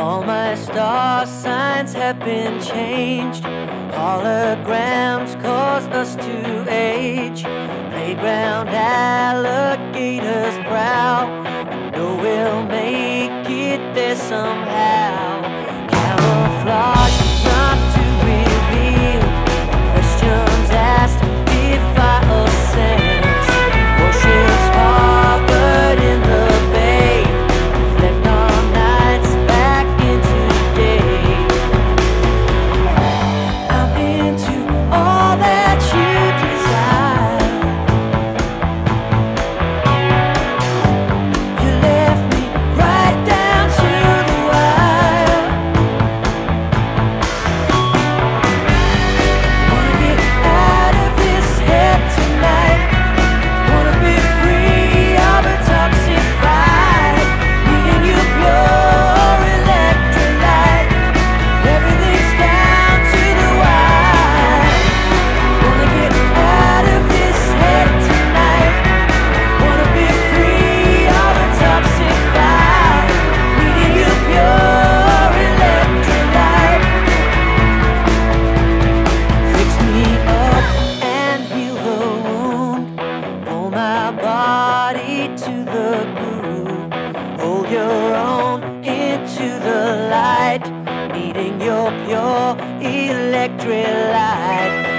All my star signs have been changed. Holograms cause us to age. Playground out. body to the groove. Hold your own into the light, needing your pure electric light.